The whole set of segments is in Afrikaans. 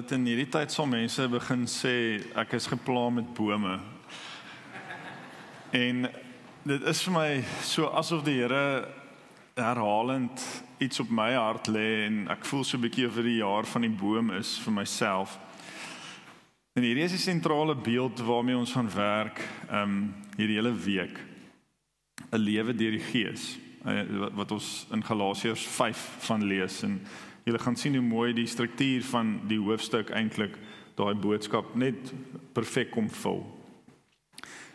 dat in hierdie tyd sal mense begin sê ek is gepla met bome. En dit is vir my so asof die Here herhalend iets op my hart lê en ek voel so 'n bietjie oor die jaar van die boom is vir myself. En hierdie is die sentrale beeld waarmee ons gaan werk um, hierdie hele week. 'n Lewe deur die Gees uh, wat ons in Galasiërs 5 van lees en Julle gaan sien hoe mooi die struktuur van die hoofstuk eintlik daai boodskap net perfek kom vul.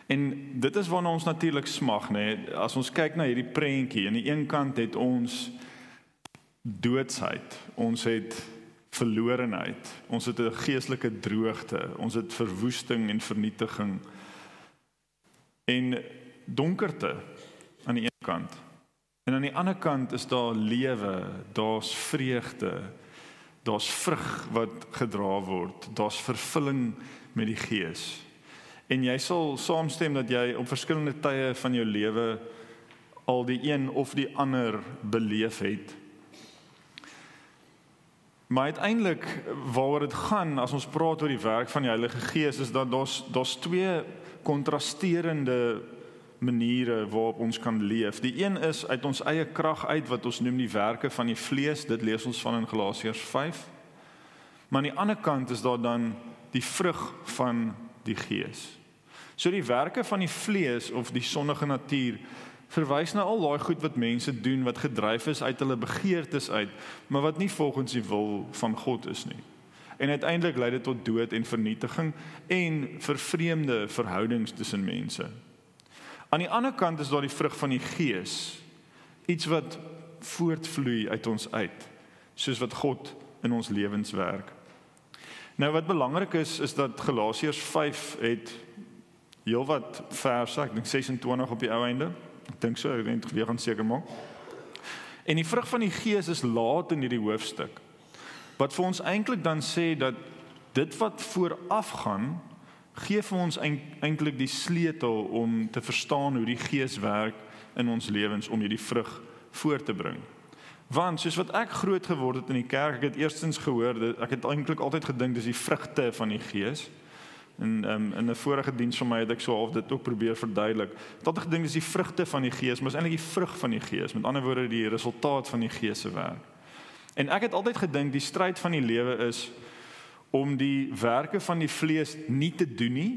En dit is waarna ons natuurlik smag, nê. Nee. As ons kyk na hierdie prentjie, aan die een kant het ons doodsheid. Ons het verlorenheid. Ons het 'n geestelike droogte. Ons het verwoesting en vernietiging. En donkerte aan die een kant. En aan die ander kant is daar lewe, daar's vreugde, daar's vrug wat gedra word, daar's vervulling met die Gees. En jy sal saamstem dat jy op verskillende tye van jou lewe al die een of die ander beleef het. Maar uiteindelik waaroor dit gaan as ons praat oor die werk van die Heilige Gees is dat daar's daar's twee kontrasterende maniere waarop ons kan leef. Die een is uit ons eie krag uit wat ons noem die werke van die vlees. Dit lees ons van in Galasiërs 5. Maar aan die ander kant is daar dan die vrug van die Gees. So die werke van die vlees of die sondige natuur verwys na al daai goed wat mense doen wat gedryf is uit hulle begeertes uit, maar wat nie volgens die wil van God is nie. En uiteindelik lei dit tot dood en vernietiging en vervreemde verhoudings tussen mense. Aan die ander kant is daar die vrug van die Gees. Iets wat voortvloei uit ons uit, soos wat God in ons lewens werk. Nou wat belangrik is is dat Galasiërs 5 het heelwat verse, ek dink 26 op die ou einde. Ek dink so, ek dink weer gaan seker maak. En die vrug van die Gees is laat in hierdie hoofstuk. Wat vir ons eintlik dan sê dat dit wat vooraf gaan gee vir ons eintlik die sleutel om te verstaan hoe die Gees werk in ons lewens om hierdie vrug voor te bring. Want soos wat ek groot geword het in die kerk, ek het eerstens gehoor dat ek het eintlik altyd gedink dis die vrugte van die Gees. En um, in 'n vorige diens van my het ek so half dit ook probeer verduidelik. Ek het altyd gedink dis die vrugte van die Gees, maar is eintlik die vrug van die Gees. Met ander woorde die resultaat van die Gees se werk. En ek het altyd gedink die stryd van die lewe is om die werke van die vlees nie te doen nie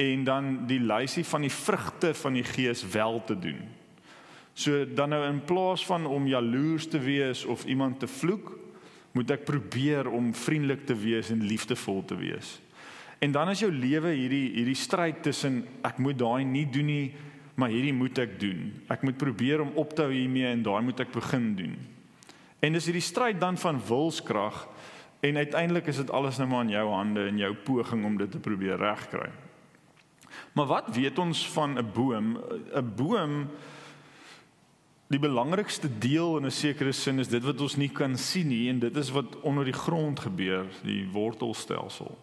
en dan die lysie van die vrugte van die gees wel te doen. So dan nou in plaas van om jaloers te wees of iemand te vloek, moet ek probeer om vriendelik te wees en liefdevol te wees. En dan is jou lewe hierdie hierdie stryd tussen ek moet daai nie doen nie, maar hierdie moet ek doen. Ek moet probeer om op te hou hiermee en daai moet ek begin doen. En dis hierdie stryd dan van wilskrag En uiteindelik is dit alles nou maar in jou hande en jou poging om dit te probeer regkry. Maar wat weet ons van 'n boom? 'n Boom die belangrikste deel in 'n sekere sin is dit wat ons nie kan sien nie en dit is wat onder die grond gebeur, die wortelstelsel.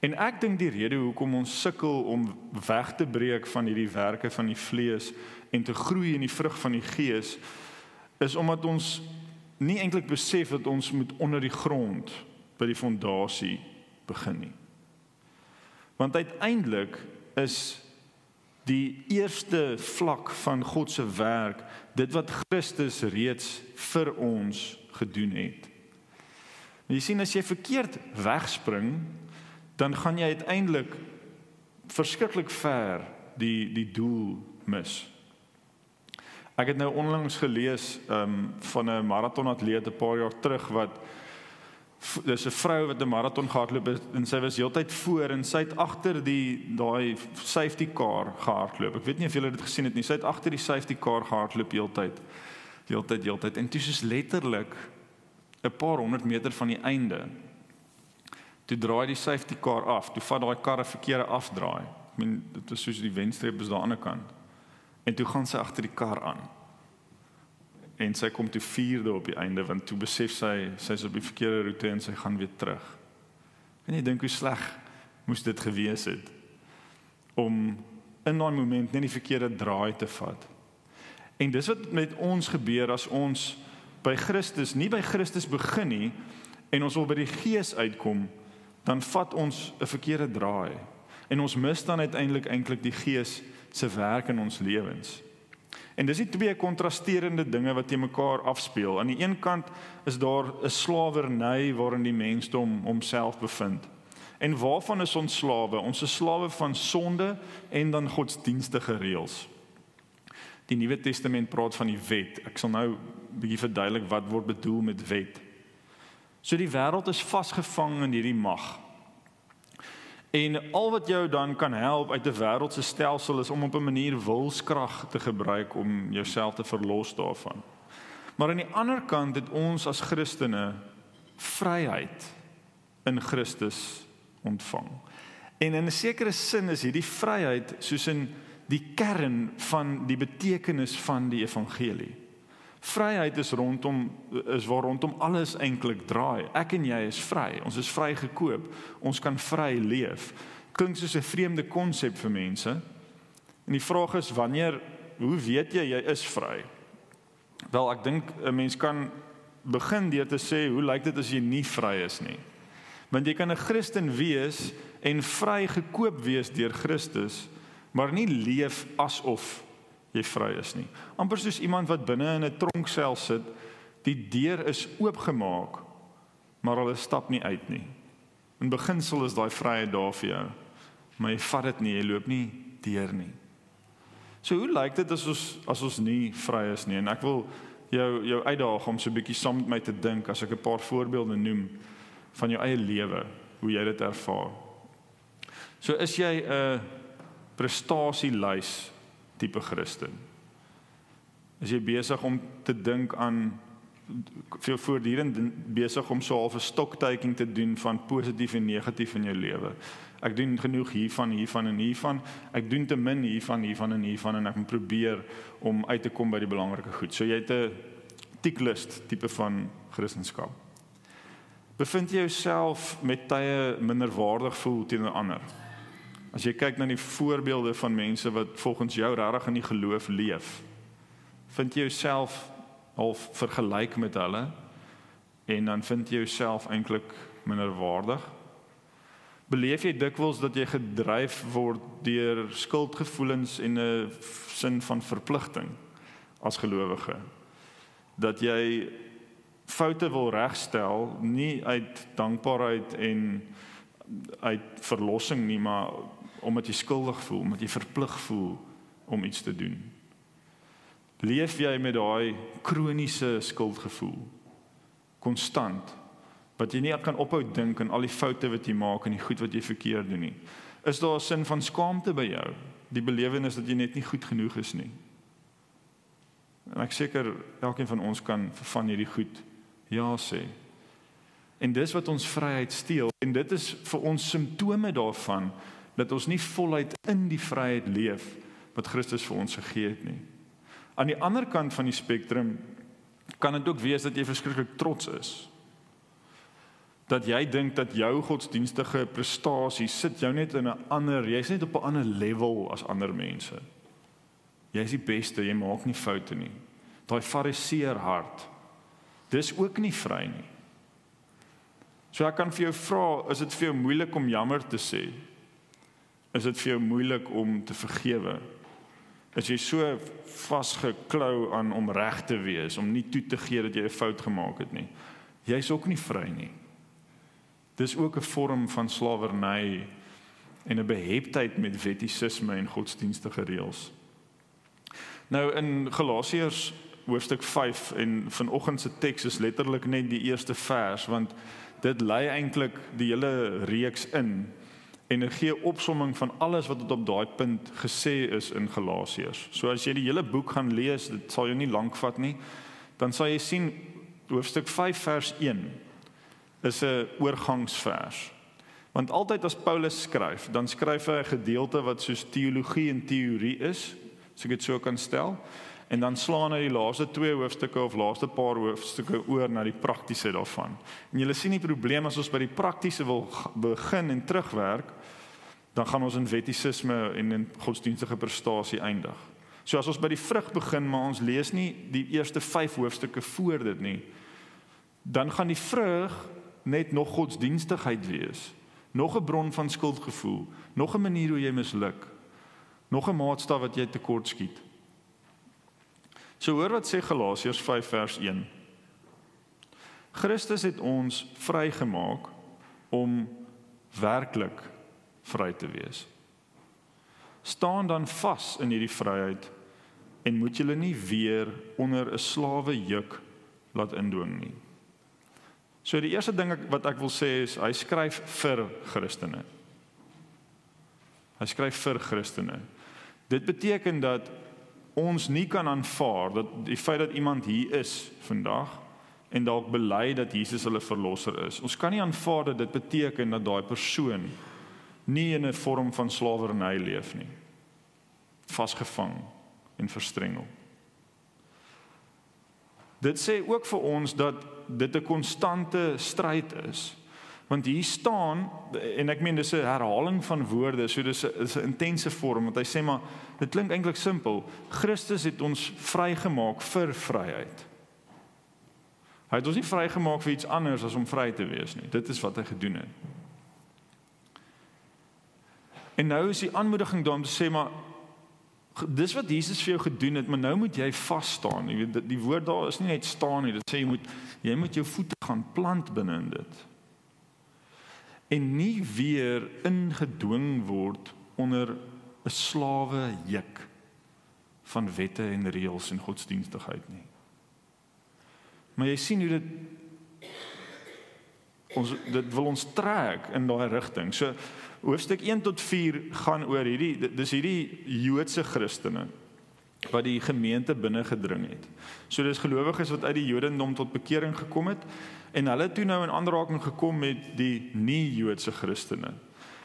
En ek dink die rede hoekom ons sukkel om weg te breek van hierdie werke van die vlees en te groei in die vrug van die gees is omdat ons nie eintlik besef dat ons moet onder die grond by die fondasie begin nie. Want uiteindelik is die eerste vlak van God se werk dit wat Christus reeds vir ons gedoen het. Jy sien as jy verkeerd wegspring, dan gaan jy uiteindelik verskriklik ver die die doel mis. Ek het nou onlangs gelees um van 'n maratonatleet 'n paar jaar terug wat dis 'n vrou wat 'n maraton gehardloop het en sy was heeltyd voor en sy het agter die daai safety car gehardloop. Ek weet nie of julle dit gesien het nie. Sy het agter die safety car gehardloop heeltyd. Heeltyd, heeltyd. En dit is letterlik 'n paar honderd meter van die einde. Toe draai die safety car af. Toe vat daai kar 'n verkeerde afdraai. Ek meen dit is soos die wenstreep is daar aan die ander kant. En toe gaan sy agter die kar aan. En sy kom toe vierde op die einde want toe besef sy sy's op die verkeerde roete en sy gaan weer terug. En jy dink hoe sleg moes dit gewees het om in daai oomblik net die verkeerde draai te vat. En dis wat met ons gebeur as ons by Christus nie by Christus begin nie en ons wil by die Gees uitkom, dan vat ons 'n verkeerde draai en ons mis dan uiteindelik eintlik die Gees se werk in ons lewens. En dis die twee kontrasterende dinge wat teen mekaar afspeel. Aan die een kant is daar 'n slawerny waarin die mensdom homself bevind. En waarvan is ons slawe? Ons is slawe van sonde en dan godsdienstige reëls. Die Nuwe Testament praat van die wet. Ek sal nou 'n bietjie verduidelik wat word bedoel met wet. So die wêreld is vasgevang in hierdie mag. En al wat jou dan kan help uit 'n wêreldse stelsel is om op 'n manier wilskrag te gebruik om jouself te verlos daarvan. Maar aan die ander kant het ons as Christene vryheid in Christus ontvang. En in 'n sekere sin is hierdie vryheid soos in die kern van die betekenis van die evangelie. Vryheid is rondom is waar rondom alles eintlik draai. Ek en jy is vry. Ons is vrygekoop. Ons kan vry leef. Klink soos 'n vreemde konsep vir mense. En die vraag is wanneer hoe weet jy jy is vry? Wel, ek dink 'n mens kan begin deur te sê hoe lyk dit as jy nie vry is nie? Want jy kan 'n Christen wees en vrygekoop wees deur Christus, maar nie leef asof jy vry is nie. Amper soos iemand wat binne in 'n tronksel sit, die deur is oopgemaak, maar hulle stap nie uit nie. In beginsel is daai vryheid daar vir jou, maar jy vat dit nie, jy loop nie deur nie. So hoe lyk dit as ons as ons nie vry is nie? En ek wil jou jou uitdaag om so 'n bietjie saam met my te dink as ek 'n paar voorbeelde noem van jou eie lewe, hoe jy dit ervaar. So is jy 'n prestasielys tipe Christen? Is jy besig om te dink aan veel voortdurend besig om so half 'n stoktaking te doen van positief en negatief in jou lewe? Ek doen genoeg hiervan, hiervan en hiervan. Ek doen te min hiervan, hiervan en hiervan en ek moet probeer om uit te kom by die belangrike goed. So jy het 'n tiklist tipe van Christendom. Bevind jy jouself met tye minderwaardig voel teenoor ander? As jy kyk na die voorbeelde van mense wat volgens jou regtig in die geloof leef, vind jy jouself half vergelyk met hulle en dan vind jy jouself eintlik minderwaardig. Beleef jy dikwels dat jy gedryf word deur skuldgevoelens en 'n sin van verpligting as gelowige? Dat jy foute wil regstel nie uit dankbaarheid en uit verlossing nie, maar omdat jy skuldig voel, omdat jy verplig voel om iets te doen. Leef jy met daai kroniese skuldgevoel konstant wat jy nie kan ophou dink aan al die foute wat jy maak en die goed wat jy verkeerd doen nie. Is daar 'n sin van skaamte by jou? Die belewenis dat jy net nie goed genoeg is nie. En ek seker elkeen van ons kan van hierdie goed ja sê. En dis wat ons vryheid steel en dit is vir ons simptome daarvan dat ons nie voluit in die vryheid leef wat Christus vir ons gegee het nie. Aan die ander kant van die spektrum kan dit ook wees dat jy verskriklik trots is. Dat jy dink dat jou godsdienstige prestasie sit jou net in 'n ander, jy's net op 'n ander level as ander mense. Jy's die beste, jy maak nie foute nie. Daai fariseer hart. Dis ook nie vry nie. So ek kan vir jou vra, is dit vir jou moeilik om jammer te sê? Is dit vir jou moeilik om te vergewe. As jy so vasgeklou aan om reg te wees, om nie toe te gee dat jy 'n fout gemaak het nie. Jy's ook nie vry nie. Dis ook 'n vorm van slawerny en 'n beheptheid met wettisisme en godsdienstige reëls. Nou in Galasiërs hoofstuk 5 en vanoggend se teks is letterlik net die eerste vers want dit lei eintlik die hele reeks in en dit gee opsomming van alles wat tot op daai punt gesê is in Galasiërs. So as jy die hele boek gaan lees, dit sal jou nie lank vat nie, dan sal jy sien hoofstuk 5 vers 1 is 'n oorgangsvers. Want altyd as Paulus skryf, dan skryf hy 'n gedeelte wat soos teologie en teorie is, as ek dit so kan stel, en dan slaan hy die laaste twee hoofstukke of laaste paar hoofstukke oor na die praktiese daarvan. En jy sien die probleem as ons by die praktiese wil begin en terugwerk, dan gaan ons in wettisisme en in godsdienstige prestasie eindig. So as ons by die vrug begin, maar ons lees nie die eerste 5 hoofstukke voor dit nie, dan gaan die vrug net nog godsdienstigheid wees. Nog 'n bron van skuldgevoel, nog 'n manier hoe jy misluk. Nog 'n maatstaf wat jy tekort skiet. So hoor wat sê Galasiërs 5 vers 1. Christus het ons vrygemaak om werklik vry te wees. Staan dan vas in hierdie vryheid en moet julle nie weer onder 'n slawe juk laat indwing nie. So die eerste ding wat ek wil sê is hy skryf vir Christene. Hy skryf vir Christene. Dit beteken dat ons nie kan aanvaar dat die feit dat iemand hier is vandag en dalk bely dat Jesus hulle verlosser is. Ons kan nie aanvaar dat dit beteken dat daai persoon nie in 'n vorm van slawerny leef nie. Vasgevang en verstrengel. Dit sê ook vir ons dat dit 'n konstante stryd is. Want hier staan en ek meen dis 'n herhaling van woorde, so dis 'n intense vorm want hy sê maar dit klink eintlik simpel. Christus het ons vrygemaak vir vryheid. Hy het ons nie vrygemaak vir iets anders as om vry te wees nie. Dit is wat hy gedoen het. En nou is die aanmoediging daarom te sê maar dis wat Jesus vir jou gedoen het, maar nou moet jy vas staan. Jy weet die woord daar is nie net staan nie, dit sê jy moet jy moet jou voete gaan plant binne in dit. En nie weer ingedwing word onder 'n slawe juk van wette en reëls en godsdienstigheid nie. Maar jy sien hoe dit ons dit wil ons trek in daai rigting. So hoofstuk 1 tot 4 gaan oor hierdie dis hierdie Joodse Christene wat die gemeente binne gedring het. So dis gelowiges wat uit die Jodendom tot bekering gekom het en hulle toe nou in aanraking gekom met die nie-Joodse Christene.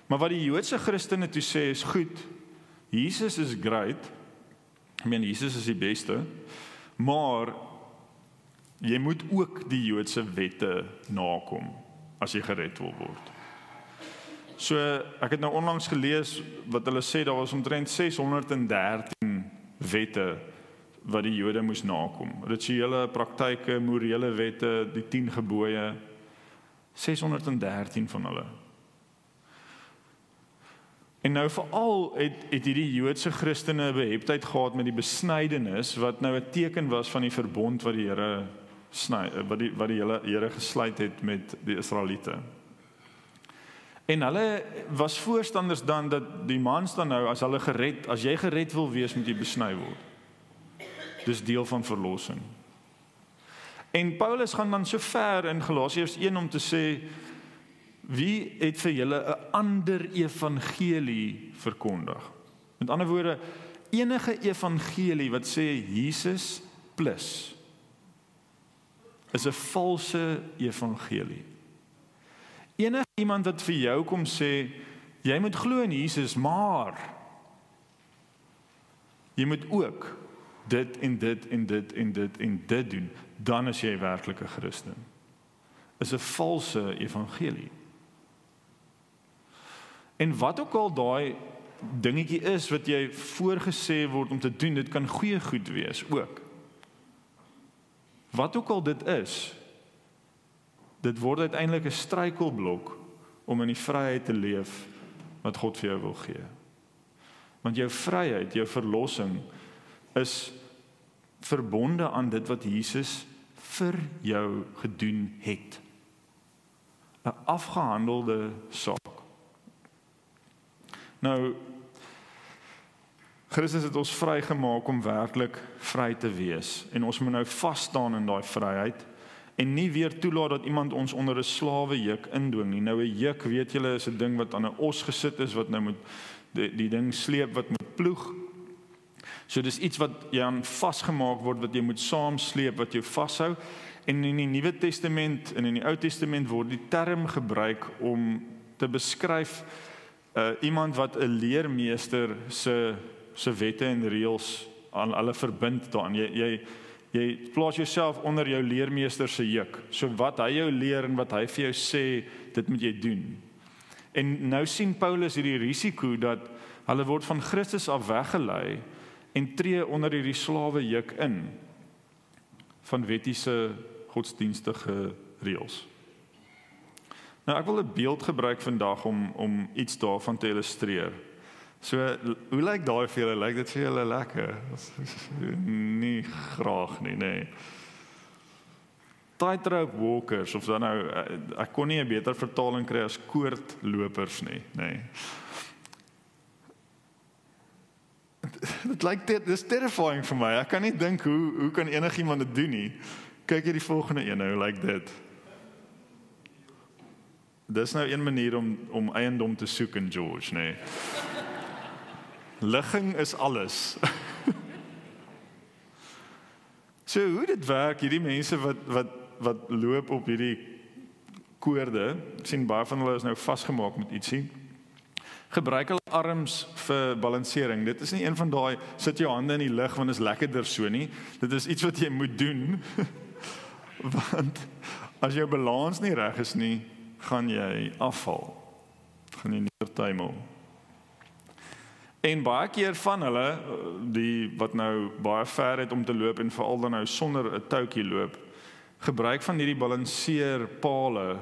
Maar wat die Joodse Christene toe sê is goed. Jesus is great. Ek meen Jesus is die beste. Maar jy moet ook die Joodse wette nakom as jy gered wil word. So ek het nou onlangs gelees wat hulle sê daar was omtrent 613 wette wat die Jode moes nakom. Rituele praktyke, morele wette, die 10 gebooie 613 van hulle. En nou veral het het hierdie Joodse Christene beheptheid gehad met die besnydenis wat nou 'n teken was van die verbond wat die Here sny wat die wat die hele Here gesluit het met die Israeliete. En hulle was voorstanders dan dat die mans dan nou as hulle gered, as jy gered wil wees, moet jy besny word. Dis deel van verlossing. En Paulus gaan dan so ver in Galasiërs 1 om te sê wie het vir julle 'n ander evangelie verkondig? Met ander woorde, enige evangelie wat sê Jesus plus is 'n valse evangelie. Enige iemand wat vir jou kom sê jy moet glo in Jesus, maar jy moet ook dit en dit en dit en dit en dit doen, dan is jy werklik 'n Christen. Is 'n valse evangelie. En wat ook al daai dingetjie is wat jy voorgesê word om te doen, dit kan goeie goed wees ook. Wat ook al dit is, dit word uiteindelik 'n struikelblok om in die vryheid te leef wat God vir jou wil gee. Want jou vryheid, jou verlossing is verbonde aan dit wat Jesus vir jou gedoen het. 'n Afgehandelde saak. Nou Christus het ons vrygemaak om werklik vry te wees en ons moet nou vas staan in daai vryheid en nie weer toelaat dat iemand ons onder 'n slawe juk indwing nie. Nou 'n juk, weet julle, is 'n ding wat aan 'n os gesit is wat nou moet die, die ding sleep wat moet ploeg. So dis iets wat jy aan vasgemaak word wat jy moet saamsleep wat jou vashou. En in die Nuwe Testament en in die Ou Testament word die term gebruik om te beskryf uh iemand wat 'n leermeester se se wette en reëls aan hulle verbind daaraan. Jy jy jy plaas jouself onder jou leermeester se juk. So wat hy jou leer en wat hy vir jou sê, dit moet jy doen. En nou sien Paulus hierdie risiko dat hulle word van Christus af weggelei en tree onder hierdie slawe juk in van wettiese godsdienstige reëls. Nou ek wil 'n beeld gebruik vandag om om iets daarvan te illustreer. So hoe lyk daai vir julle? Lyk dit vir julle lekker? Nee, graag nie, nee. Tightrope walkers of dan nou ek kon nie 'n beter vertaling kry as koordlopers nie, nee. Dit lyk dit is terrifying vir my. Ek kan nie dink hoe hoe kan enigiemand dit doen nie. Kyk hier die volgende een nou, lyk dit? Dis nou een manier om om eiendom te soek in George, nê. Nee. Ligging is alles. so hoe dit werk, hierdie mense wat wat wat loop op hierdie koorde, sien baie van hulle is nou vasgemaak met ietsie. Gebruik hulle arms vir balansering. Dit is nie een van daai sit jou hande in die lug want is lekkerder so nie. Dit is iets wat jy moet doen. want as jou balans nie reg is nie, gaan jy afval. Gaan jy nie vertuimel. En baie keer van hulle die wat nou baie ver het om te loop en veral dan nou sonder 'n touwtjie loop, gebruik van hierdie balanseerpale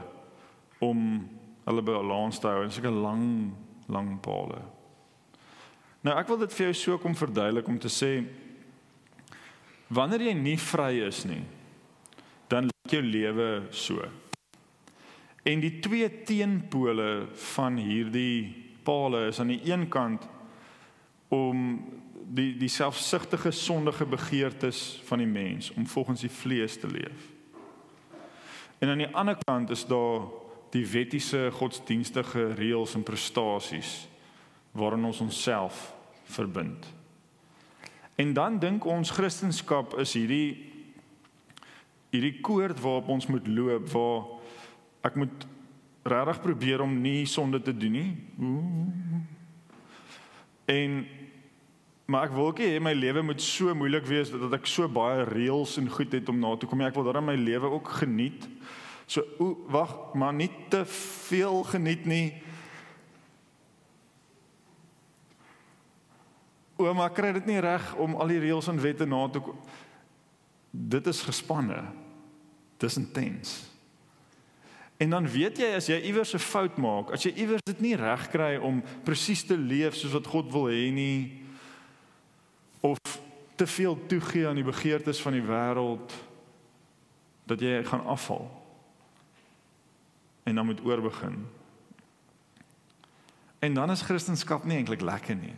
om hulle balans te hou. Dit is 'n lang lang pale. Nou ek wil dit vir jou so kom verduidelik om te sê wanneer jy nie vry is nie, dan lyk jou lewe so. En die twee teenpole van hierdie pale is aan die een kant om die die selfsugtige sondige begeertes van die mens om volgens die vlees te leef. En aan die ander kant is daar die wettiese godsdienstige reëls en prestasies waarin ons onsself verbind. En dan dink ons Christendom is hierdie hierdie koord waarop ons moet loop waar ek moet regtig probeer om nie sonde te doen nie. En maar ek wil ook hê my lewe moet so moeilik wees dat ek so baie reëls en goed het om na toe kom. Ek wil dat my lewe ook geniet. So wag, maar nie te veel geniet nie. Ouma kry dit nie reg om al die reëls en wette na te kom. Dit is gespanne. Dis intens. En dan weet jy as jy iewers 'n fout maak, as jy iewers dit nie reg kry om presies te leef soos wat God wil hê nie of te veel toegee aan die begeertes van die wêreld dat jy gaan afval. En dan moet oorbegin. En dan is Christendom nie eintlik lekker nie.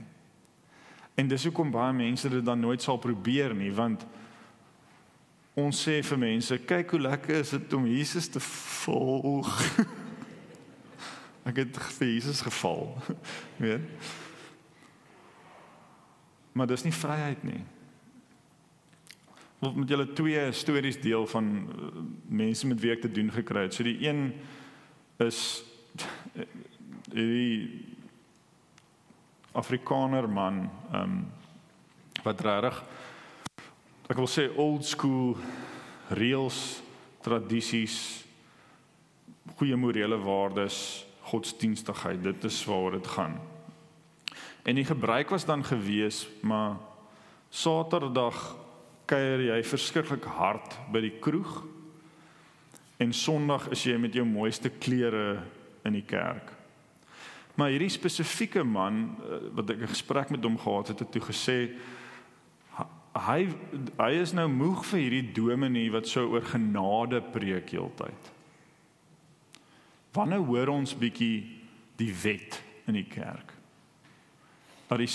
En dis hoekom baie mense dit dan nooit sal probeer nie, want Ons sê vir mense, kyk hoe lekker is dit om Jesus te volg. Ek het vir Jesus geval. Weet? Maar dis nie vryheid nie. Wil met julle twee stories deel van uh, mense met wie ek te doen gekry het. So die een is die Afrikaner man, ehm um, wat regtig ek wil sê old school reëls, tradisies, goeie morele waardes, godsdienstigheid, dit is waaroor dit gaan. En die gebruik was dan gewees, maar Saterdag kuier jy verskriklik hard by die kroeg en Sondag is jy met jou mooiste klere in die kerk. Maar hierdie spesifieke man eh, wat ek 'n gesprek met hom gehad het, het toe gesê hy hy is nou moeg vir hierdie dominee wat so oor genade preek heeltyd. Wanneer hoor ons bietjie die wet in die kerk? Dat die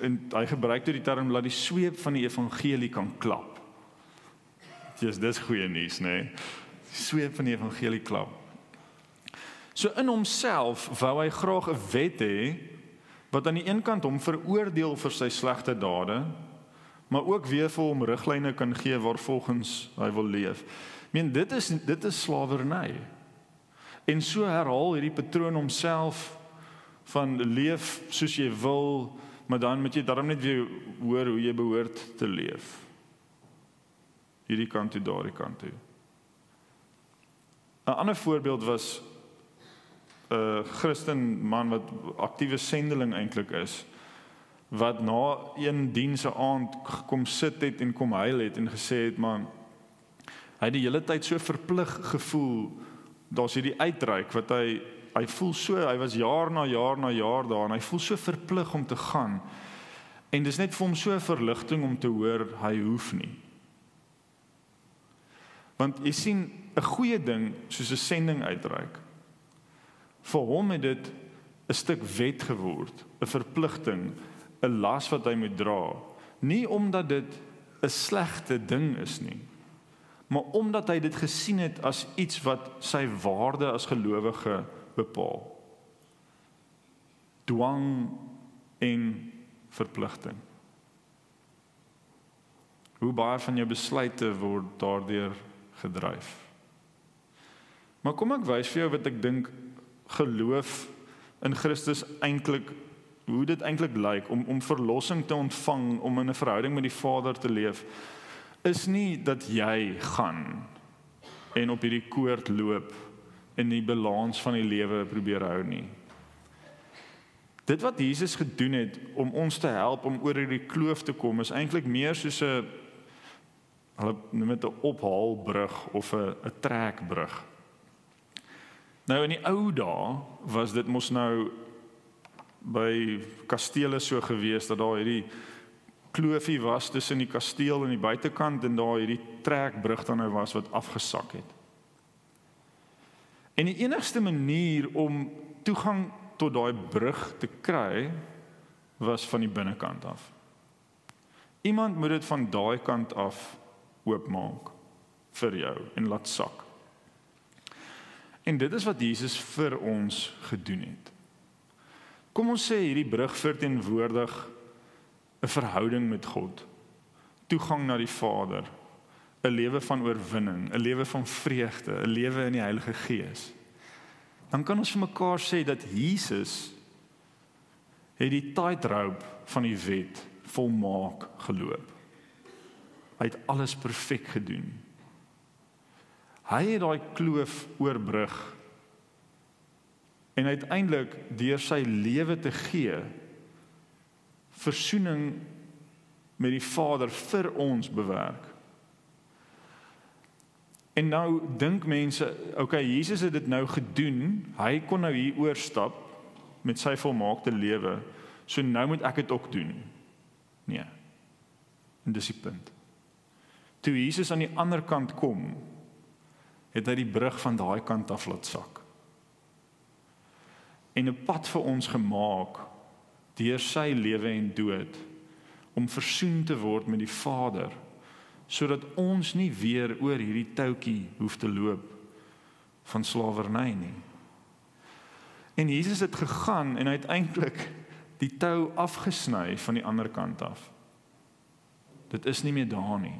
en hy gebruik toe die term laat die sweep van die evangelie kan klap. Dis dis goeie nuus, nê? Nee? Die sweep van die evangelie klap. So in homself wou hy graag 'n wet hê wat aan die een kant hom veroordeel vir sy slegte dade maar ook weer vir hom riglyne kan gee waarvolgens hy wil leef. Ek meen dit is dit is slawerny. En so herhaal hierdie patroon homself van leef soos jy wil, maar dan moet jy daarom net weer hoor hoe jy behoort te leef. Hierdie kant toe, daardie kant toe. 'n Ander voorbeeld was 'n Christen man wat aktiewe sendeling eintlik is wat na een diens se aand kom sit het en kom huil het en gesê het man hy het die hele tyd so verplig gevoel daar's hierdie uitreik wat hy hy voel so hy was jaar na jaar na jaar daar en hy voel so verplig om te gaan. En dis net vir hom so 'n verligting om te hoor hy hoef nie. Want jy sien 'n goeie ding soos 'n sending uitreik. Vir hom het dit 'n stuk wet geword, 'n verpligting, 'n las wat hy moet dra. Nie omdat dit 'n slegte ding is nie, maar omdat hy dit gesien het as iets wat sy waarde as gelowige bepaal. Dwang en verpligting. Hoe baie van jou besluite word daardeur gedryf? Maar kom ek wys vir jou wat ek dink geloof in Christus eintlik hoe dit eintlik lyk om om verlossing te ontvang om in 'n verhouding met die Vader te leef is nie dat jy gaan en op hierdie koord loop en die balans van die lewe probeer hou nie. Dit wat Jesus gedoen het om ons te help om oor hierdie kloof te kom is eintlik meer soos 'n hulle noem dit 'n ophaalbrug of 'n 'n trekbrug. Nou in die ou dae was dit mos nou by kastele so gewees dat daar hierdie kloofie was tussen die kasteel en die buitekant en daar hierdie trekbrug dan nou was wat afgesak het. En die enigste manier om toegang tot daai brug te kry was van die binnekant af. Iemand moet dit van daai kant af oopmaak vir jou en laat sak. En dit is wat Jesus vir ons gedoen het. Kom ons sê hierdie brug verteenwoordig 'n verhouding met God. Toegang na die Vader, 'n lewe van oorwinning, 'n lewe van vreugde, 'n lewe in die Heilige Gees. Dan kan ons vir mekaar sê dat Jesus het die tydroop van die wet volmaak geloop. Hy het alles perfek gedoen. Hy het daai kloof oorbrug en uiteindelik deur sy lewe te gee versoening met die Vader vir ons bewerk. En nou dink mense, okay, Jesus het dit nou gedoen. Hy kon nou hier oorstap met sy volmaakte lewe. So nou moet ek dit ook doen. Nee. En dis die punt. Toe Jesus aan die ander kant kom, het hy die brug van daai kant af laat sak. En 'n pad vir ons gemaak deur sy lewe en dood om versoen te word met die Vader sodat ons nie weer oor hierdie toutjie hoef te loop van slawerny nie. En Jesus het gegaan en uiteindelik die tou afgesny van die ander kant af. Dit is nie meer daar nie.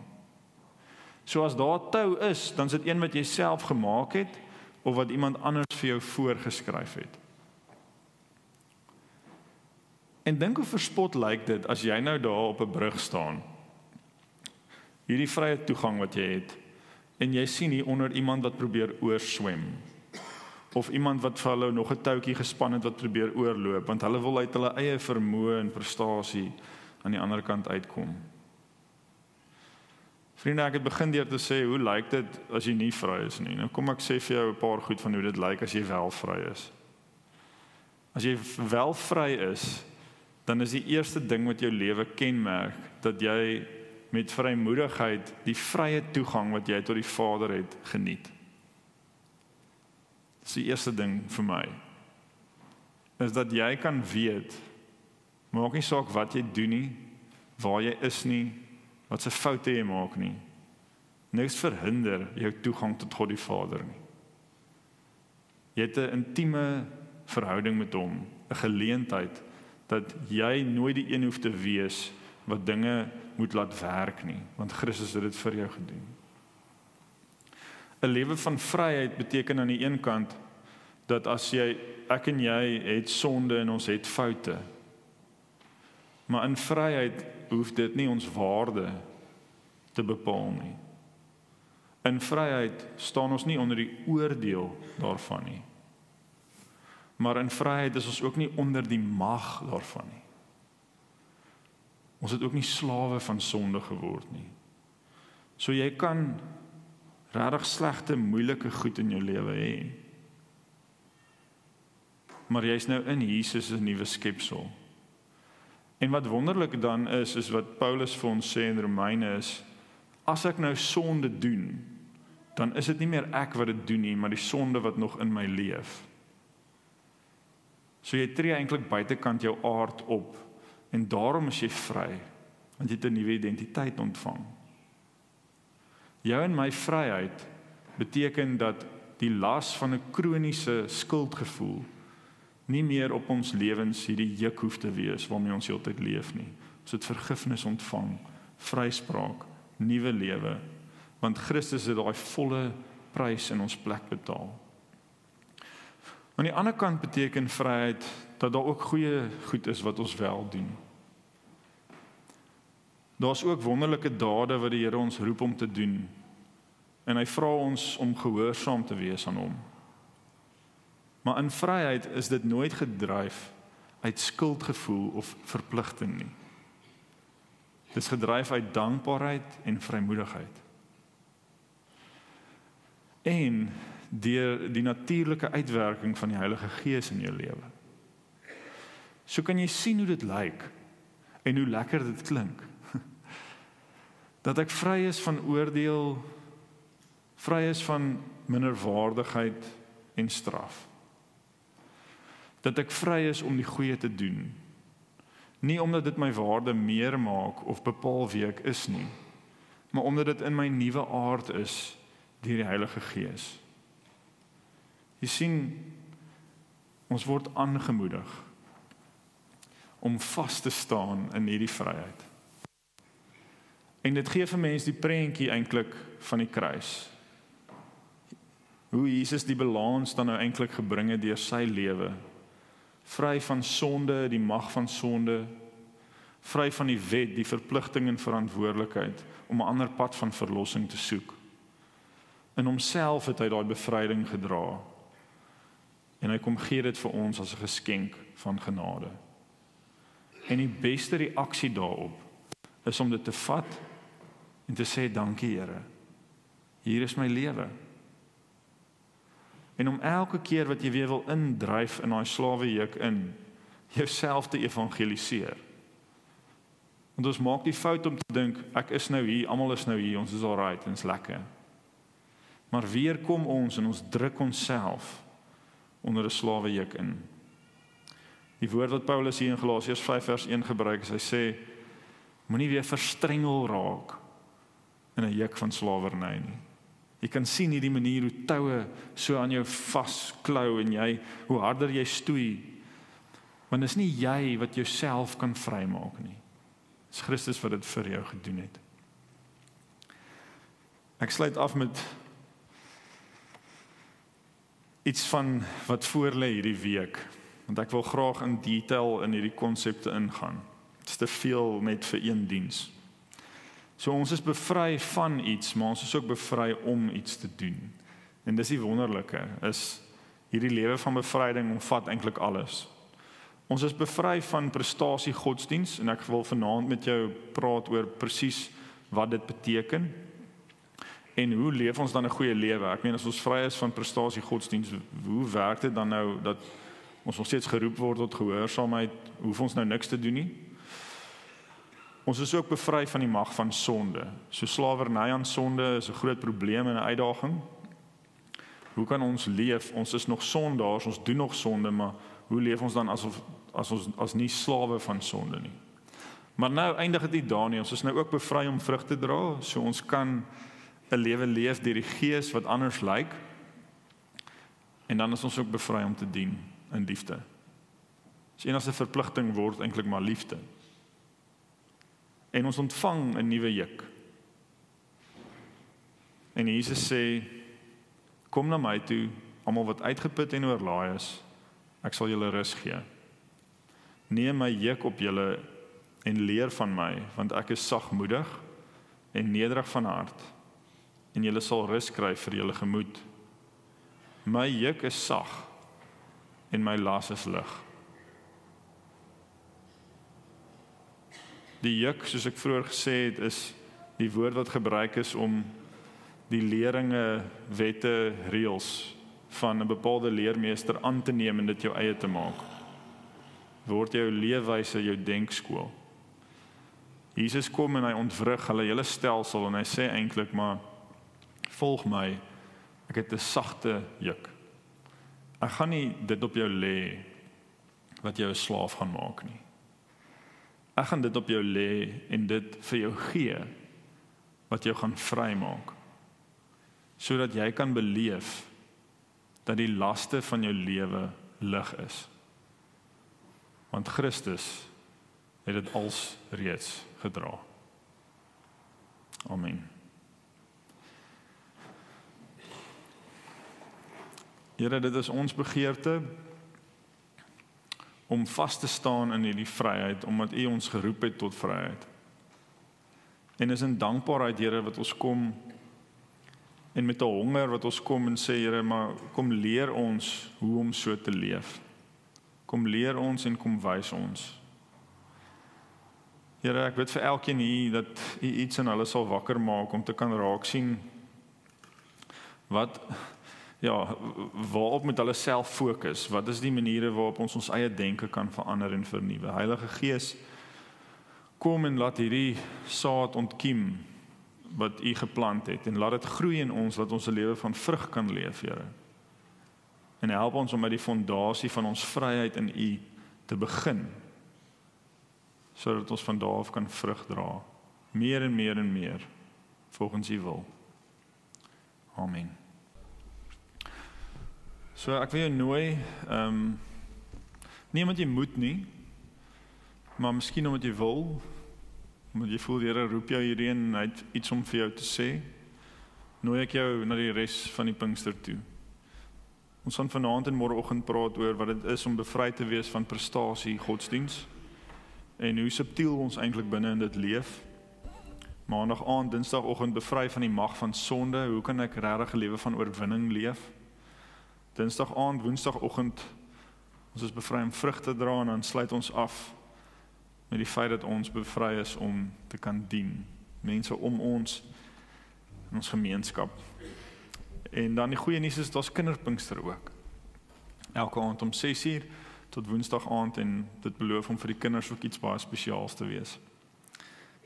So as daar tou is, dan is dit een wat jy self gemaak het of wat iemand anders vir jou voorgeskryf het. En dink hoe verspot lyk dit as jy nou daar op 'n brug staan hierdie vrye toegang wat jy het en jy sien hier onder iemand wat probeer oorswem of iemand wat vir hulle nog 'n toutjie gespan het wat probeer oorloop want hulle wil uit hulle eie vermoë en prestasie aan die ander kant uitkom. Vriende, ek het begin deur te sê, hoe lyk dit as jy nie vry is nie? Nou kom ek sê vir jou 'n paar goed van hoe dit lyk as jy wel vry is. As jy wel vry is, dan is die eerste ding wat jou lewe kenmerk dat jy met vrymoedigheid die vrye toegang wat jy tot die Vader het geniet. Dis die eerste ding vir my. Is dat jy kan weet maak nie saak wat jy doen nie, waar jy is nie, wat se foute jy maak nie. Niks verhinder jou toegang tot God die Vader nie. Jy het 'n intieme verhouding met hom, 'n geleentheid dat jy nooit die een hoef te wees wat dinge moet laat werk nie, want Christus het dit vir jou gedoen. 'n Lewe van vryheid beteken aan die een kant dat as jy ek en jy het sonde en ons het foute. Maar in vryheid hoef dit nie ons waarde te bepaal nie. In vryheid staan ons nie onder die oordeel daarvan nie. Maar in vryheid is ons ook nie onder die mag daarvan nie. Ons het ook nie slawe van sonde geword nie. So jy kan regtig slegte, moeilike goed in jou lewe hê. Maar jy's nou in Jesus 'n nuwe skepsel. En wat wonderlik dan is, is wat Paulus vir ons sê in Romeine is as ek nou sonde doen, dan is dit nie meer ek wat dit doen nie, maar die sonde wat nog in my leef. So jy tree eintlik buitekant jou aard op en daarom is jy vry want jy het 'n nuwe identiteit ontvang. Jou en my vryheid beteken dat die las van 'n kroniese skuldgevoel nie meer op ons lewens hierdie juk hoef te wees waarmee ons heeltyd leef nie. Ons het vergifnis ontvang, vryspraak, nuwe lewe want Christus het daai volle prys in ons plek betaal. Aan die ander kant beteken vryheid dat daar ook goeie goed is wat ons wel doen. Daar's ook wonderlike dade wat die Here ons roep om te doen. En hy vra ons om gehoorsaam te wees aan hom. Maar in vryheid is dit nooit gedryf uit skuldgevoel of verpligting nie. Dit is gedryf uit dankbaarheid en vrymoedigheid. En deur die natuurlike uitwerking van die Heilige Gees in jou lewe. So kan jy sien hoe dit lyk en hoe lekker dit klink dat ek vry is van oordeel, vry is van minderwaardigheid en straf. Dat ek vry is om die goeie te doen. Nie omdat dit my waarde meer maak of bepaal wie ek is nie, maar omdat dit in my nuwe aard is deur die Heilige Gees. Jy sien ons word aangemoedig om vas te staan in hierdie vryheid. En dit gee vir mense die prentjie eintlik van die kruis. Hoe Jesus die balans dan nou eintlik gebring het deur sy lewe. Vry van sonde, die mag van sonde, vry van die wet, die verpligting en verantwoordelikheid om 'n ander pad van verlossing te soek. In homself het hy daai bevryding gedra. En hy kom gee dit vir ons as 'n geskenk van genade. En die beste reaksie daarop is om dit te vat en te sê dankie Here. Hier is my lewe. En om elke keer wat jy weer wil indryf in daai slawejuk in jouself te evangeliseer. Want ons maak die fout om te dink ek is nou hier, almal is nou hier, ons is alright, ons lekker. Maar weer kom ons en ons druk onsself onder 'n slawejuk in. Die woord wat Paulus hier in Galasiërs 5 vers 1 gebruik, hy sê moenie weer verstrengel raak in 'n juk van slawerny nie. Jy kan sien hierdie manier hoe toue so aan jou vasklou en jy hoe harder jy stoei. Want is nie jy wat jouself kan vrymaak nie. Dit is Christus wat dit vir jou gedoen het. Ek sluit af met iets van wat voor lê hierdie week want ek wil graag in detail in hierdie konsepte ingaan. Dit is te veel net vir een diens. So ons is bevry van iets, maar ons is ook bevry om iets te doen. En dis die wonderlike is hierdie lewe van bevryding omvat eintlik alles. Ons is bevry van prestasie godsdiens en ek wil vanaand met jou praat oor presies wat dit beteken. En hoe leef ons dan 'n goeie lewe? Ek meen as ons vry is van prestasie godsdiens, hoe werk dit dan nou dat ons nog steeds geroep word tot gehoorsaamheid? Hoef ons nou niks te doen nie? Ons is ook bevry van die mag van sonde. So slawerny aan sonde is 'n groot probleem en 'n uitdaging. Hoe kan ons leef? Ons is nog sondaars, ons doen nog sonde, maar hoe leef ons dan asof as ons as nie slawe van sonde nie? Maar nou eindig dit nie daar nie. Ons is nou ook bevry om vrug te dra, so ons kan 'n lewe leef deur die Gees wat anders lyk. En dan is ons ook bevry om te dien in liefde. Dis enigste verpligting word eintlik maar liefde en ons ontvang 'n nuwe juk. En Jesus sê kom na my toe almal wat uitgeput en oorlaai is ek sal julle rus gee. Neem my juk op julle en leer van my want ek is sagmoedig en nederig van hart en julle sal rus kry vir julle gemoed. My juk is sag en my las is lig. Die juk, soos ek vroeër gesê het, is die woord wat gebruik is om die leringe, wette, reëls van 'n bepaalde leermeester aan te neem en dit jou eie te maak. Word jou leefwyse jou denkskool. Jesus kom en hy ontwrig hulle hele stelsel en hy sê eintlik maar volg my. Ek het 'n sagte juk. Ek gaan nie dit op jou lê wat jou 'n slaaf gaan maak nie. Ek gaan dit op jou lê en dit vir jou gee wat jou gaan vrymaak. Sodat jy kan beleef dat die laste van jou lewe lig is. Want Christus het dit als reeds gedra. Amen. Here, dit is ons begeerte om vas te staan in hierdie vryheid omdat U ons geroep het tot vryheid. En is in dankbaarheid, Here, wat ons kom en met 'n honger wat ons kom en sê Here, maar kom leer ons hoe om so te leef. Kom leer ons en kom wys ons. Here, ek bid vir elkeen hier dat U iets in hulle sal wakker maak om te kan raak sien wat ja, waarop met hulle self fokus. Wat is die maniere waarop ons ons eie denke kan verander en vernuwe? Heilige Gees, kom en laat hierdie saad ontkiem wat u geplant het en laat dit groei in ons dat ons 'n lewe van vrug kan leef, Here. En help ons om met die fondasie van ons vryheid in u te begin sodat ons van daar af kan vrug dra, meer en meer en meer volgens u wil. Amen. So ek wil jou nooi, ehm um, nie omdat jy moet nie, maar miskien omdat jy wil Moet jy voel die Here roep jou hierheen en hy het iets om vir jou te sê. Nooi ek jou na die res van die Pinkster toe. Ons gaan vanaand en môreoggend praat oor wat dit is om bevry te wees van prestasie godsdiens en hoe subtiel ons eintlik binne in dit leef. Maandag aand, Dinsdagoggend bevry van die mag van sonde. Hoe kan ek regtig 'n lewe van oorwinning leef? Dinsdag aand, Woensdagoggend ons is bevry om vrug te dra en dan sluit ons af met die feit dat ons bevry is om te kan dien mense om ons in ons gemeenskap. En dan die goeie nuus is daar's kinderpinkster ook. Elke aand om 6uur tot Woensdag aand en dit beloof om vir die kinders ook iets baie spesiaals te wees.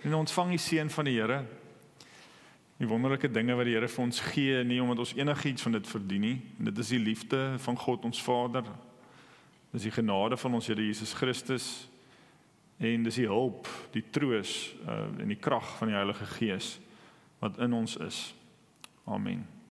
En ons ontvang die seën van die Here. Die wonderlike dinge wat die Here vir ons gee, nie omdat ons enigiets van dit verdien nie. En dit is die liefde van God ons Vader. Dis die genade van ons Here Jesus Christus en dis die hulp, die troos uh, en die krag van die Heilige Gees wat in ons is. Amen.